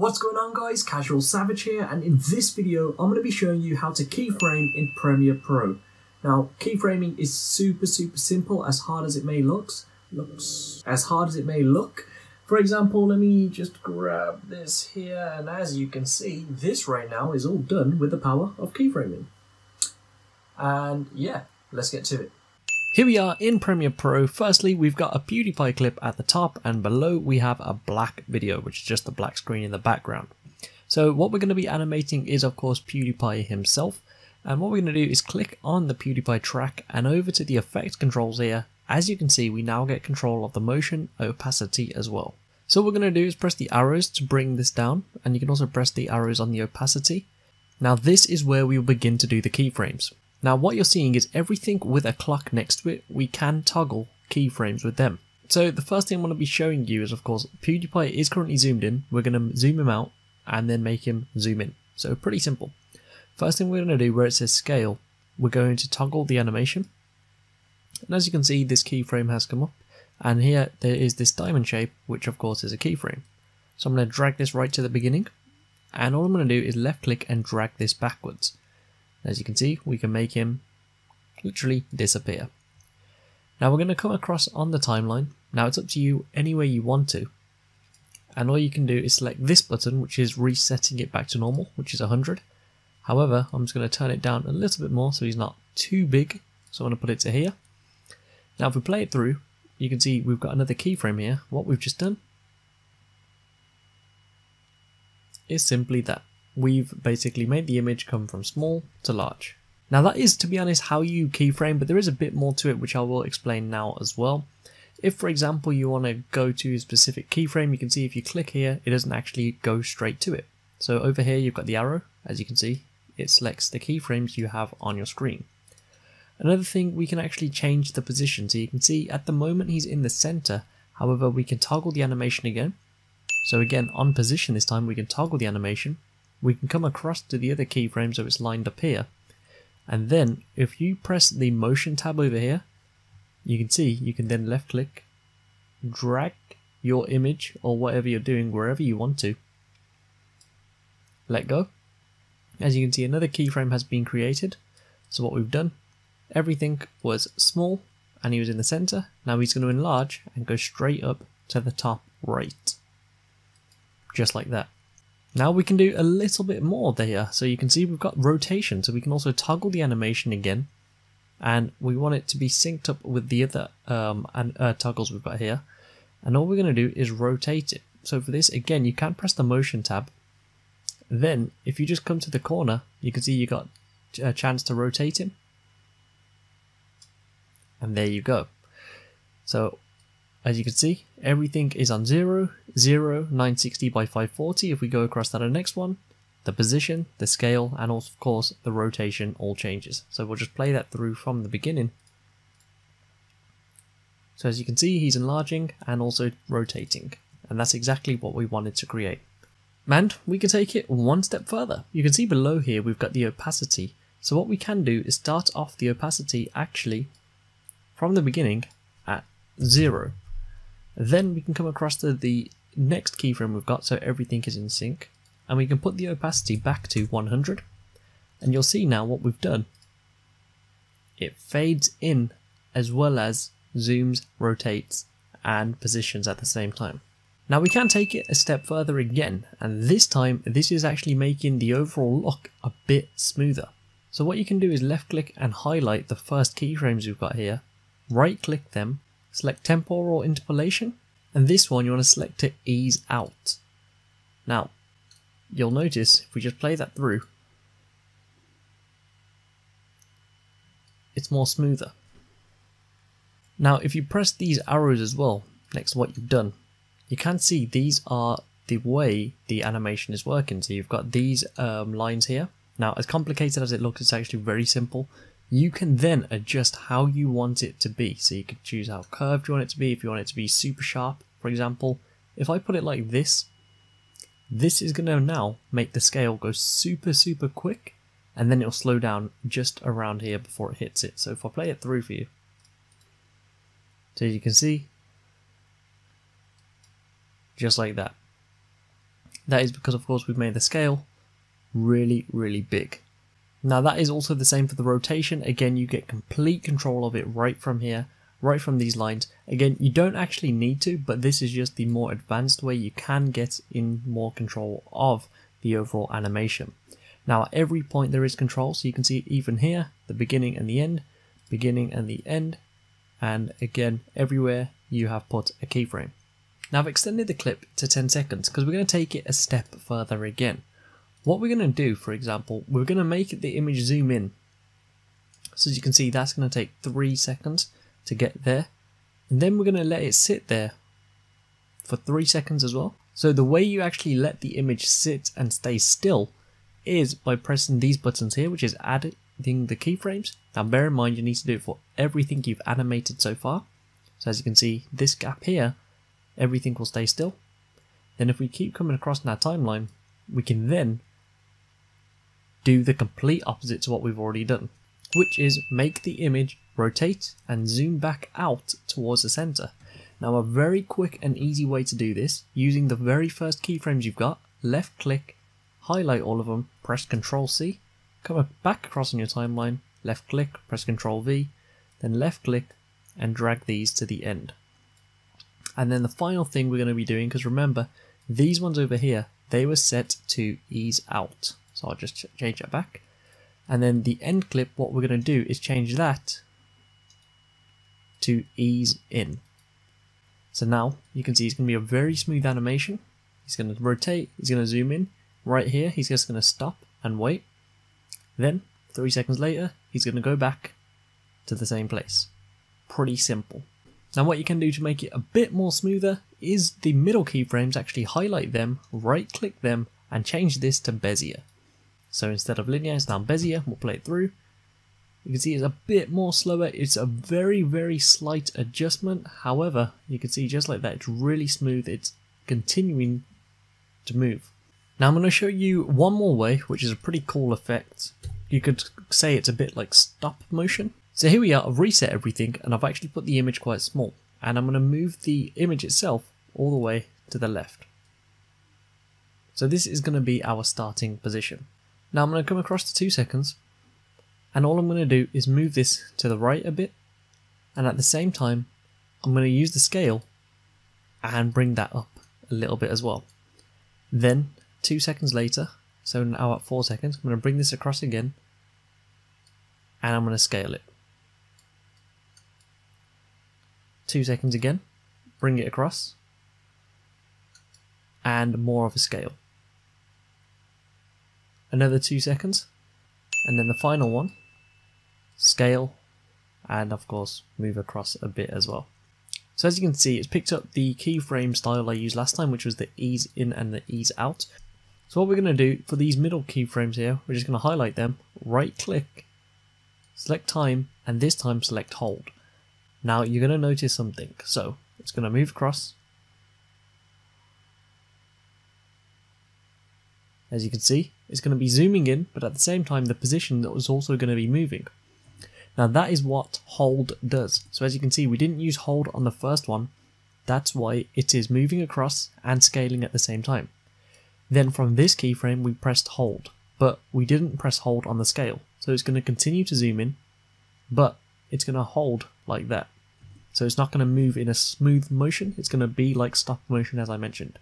What's going on guys, Casual Savage here and in this video I'm going to be showing you how to keyframe in Premiere Pro. Now keyframing is super super simple as hard as it may looks, looks as hard as it may look. For example let me just grab this here and as you can see this right now is all done with the power of keyframing. And yeah, let's get to it. Here we are in Premiere Pro. Firstly, we've got a PewDiePie clip at the top and below we have a black video, which is just the black screen in the background. So what we're going to be animating is of course PewDiePie himself. And what we're going to do is click on the PewDiePie track and over to the effect controls here. As you can see, we now get control of the motion opacity as well. So what we're going to do is press the arrows to bring this down and you can also press the arrows on the opacity. Now this is where we will begin to do the keyframes. Now what you're seeing is everything with a clock next to it, we can toggle keyframes with them. So the first thing I'm going to be showing you is of course PewDiePie is currently zoomed in, we're going to zoom him out and then make him zoom in. So pretty simple. First thing we're going to do where it says scale, we're going to toggle the animation. And as you can see this keyframe has come up and here there is this diamond shape which of course is a keyframe. So I'm going to drag this right to the beginning and all I'm going to do is left click and drag this backwards. As you can see, we can make him literally disappear. Now we're going to come across on the timeline. Now it's up to you any way you want to. And all you can do is select this button, which is resetting it back to normal, which is 100. However, I'm just going to turn it down a little bit more so he's not too big. So I'm going to put it to here. Now if we play it through, you can see we've got another keyframe here. What we've just done is simply that we've basically made the image come from small to large. Now that is, to be honest, how you keyframe, but there is a bit more to it which I will explain now as well. If, for example, you want to go to a specific keyframe, you can see if you click here, it doesn't actually go straight to it. So over here, you've got the arrow, as you can see, it selects the keyframes you have on your screen. Another thing, we can actually change the position. So you can see at the moment he's in the center, however, we can toggle the animation again. So again, on position this time, we can toggle the animation we can come across to the other keyframe so it's lined up here. And then if you press the motion tab over here, you can see you can then left click, drag your image or whatever you're doing wherever you want to. Let go. As you can see another keyframe has been created. So what we've done, everything was small and he was in the center. Now he's going to enlarge and go straight up to the top right. Just like that. Now we can do a little bit more there. So you can see we've got rotation, so we can also toggle the animation again. And we want it to be synced up with the other um, and, uh, toggles we've got here. And all we're going to do is rotate it. So for this, again, you can press the motion tab. Then, if you just come to the corner, you can see you got a chance to rotate him. And there you go. So as you can see, everything is on 0, 0, 960 by 540 if we go across to the next one. The position, the scale, and of course the rotation all changes. So we'll just play that through from the beginning. So as you can see, he's enlarging and also rotating. And that's exactly what we wanted to create. And we can take it one step further. You can see below here we've got the opacity. So what we can do is start off the opacity actually from the beginning at 0. Then we can come across to the next keyframe we've got so everything is in sync and we can put the opacity back to 100 and you'll see now what we've done. It fades in as well as zooms, rotates and positions at the same time. Now we can take it a step further again and this time this is actually making the overall look a bit smoother. So what you can do is left click and highlight the first keyframes we've got here, right click them select temporal interpolation, and this one you want to select to ease out. Now, you'll notice if we just play that through, it's more smoother. Now, if you press these arrows as well, next to what you've done, you can see these are the way the animation is working. So you've got these um, lines here. Now, as complicated as it looks, it's actually very simple you can then adjust how you want it to be. So you could choose how curved you want it to be, if you want it to be super sharp, for example. If I put it like this, this is going to now make the scale go super, super quick, and then it'll slow down just around here before it hits it. So if I play it through for you, so you can see, just like that. That is because of course we've made the scale really, really big. Now that is also the same for the rotation. Again, you get complete control of it right from here, right from these lines. Again, you don't actually need to, but this is just the more advanced way you can get in more control of the overall animation. Now at every point there is control, so you can see even here, the beginning and the end, beginning and the end, and again, everywhere you have put a keyframe. Now I've extended the clip to 10 seconds because we're going to take it a step further again. What we're going to do, for example, we're going to make the image zoom in. So as you can see, that's going to take 3 seconds to get there. And then we're going to let it sit there for 3 seconds as well. So the way you actually let the image sit and stay still is by pressing these buttons here, which is adding the keyframes. Now bear in mind you need to do it for everything you've animated so far. So as you can see, this gap here, everything will stay still. Then if we keep coming across in our timeline, we can then do the complete opposite to what we've already done, which is make the image rotate and zoom back out towards the center. Now a very quick and easy way to do this, using the very first keyframes you've got, left click, highlight all of them, press Ctrl C, come back across on your timeline, left click, press Ctrl V, then left click and drag these to the end. And then the final thing we're going to be doing, because remember, these ones over here, they were set to ease out. So I'll just change that back. And then the end clip, what we're going to do is change that to ease in. So now you can see it's going to be a very smooth animation. He's going to rotate, he's going to zoom in. Right here, he's just going to stop and wait. Then, three seconds later, he's going to go back to the same place. Pretty simple. Now what you can do to make it a bit more smoother is the middle keyframes actually highlight them, right click them, and change this to Bezier. So instead of linear, it's now Bezier. We'll play it through. You can see it's a bit more slower. It's a very, very slight adjustment. However, you can see just like that, it's really smooth. It's continuing to move. Now I'm going to show you one more way, which is a pretty cool effect. You could say it's a bit like stop motion. So here we are, I've reset everything and I've actually put the image quite small. And I'm going to move the image itself all the way to the left. So this is going to be our starting position. Now I'm going to come across to 2 seconds and all I'm going to do is move this to the right a bit and at the same time I'm going to use the scale and bring that up a little bit as well. Then 2 seconds later, so now at 4 seconds, I'm going to bring this across again and I'm going to scale it. 2 seconds again, bring it across and more of a scale another two seconds, and then the final one, scale, and of course move across a bit as well. So as you can see, it's picked up the keyframe style I used last time, which was the ease in and the ease out. So what we're going to do for these middle keyframes here, we're just going to highlight them, right click, select time, and this time select hold. Now you're going to notice something. So it's going to move across. As you can see, it's going to be zooming in, but at the same time the position that was also going to be moving. Now that is what hold does. So as you can see, we didn't use hold on the first one. That's why it is moving across and scaling at the same time. Then from this keyframe, we pressed hold, but we didn't press hold on the scale. So it's going to continue to zoom in, but it's going to hold like that. So it's not going to move in a smooth motion. It's going to be like stop motion as I mentioned.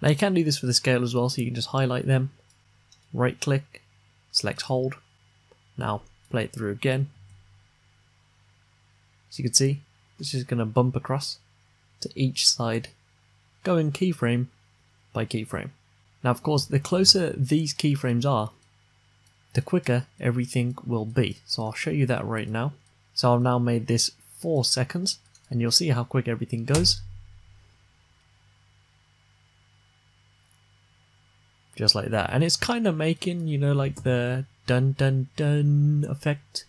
Now you can do this for the scale as well, so you can just highlight them right click, select hold. Now play it through again. As you can see, this is going to bump across to each side, going keyframe by keyframe. Now of course, the closer these keyframes are, the quicker everything will be. So I'll show you that right now. So I've now made this 4 seconds, and you'll see how quick everything goes. Just like that. And it's kind of making, you know, like the dun dun dun effect,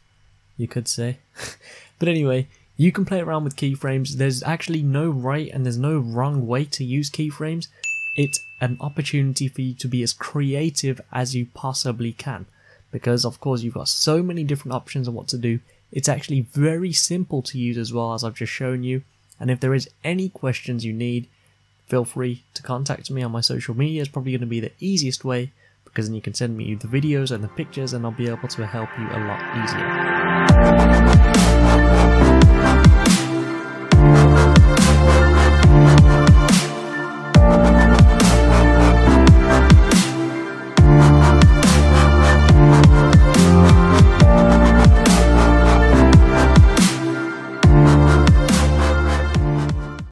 you could say. but anyway, you can play around with keyframes. There's actually no right and there's no wrong way to use keyframes. It's an opportunity for you to be as creative as you possibly can. Because of course you've got so many different options on what to do. It's actually very simple to use as well as I've just shown you. And if there is any questions you need, feel free to contact me on my social media. It's probably going to be the easiest way because then you can send me the videos and the pictures and I'll be able to help you a lot easier.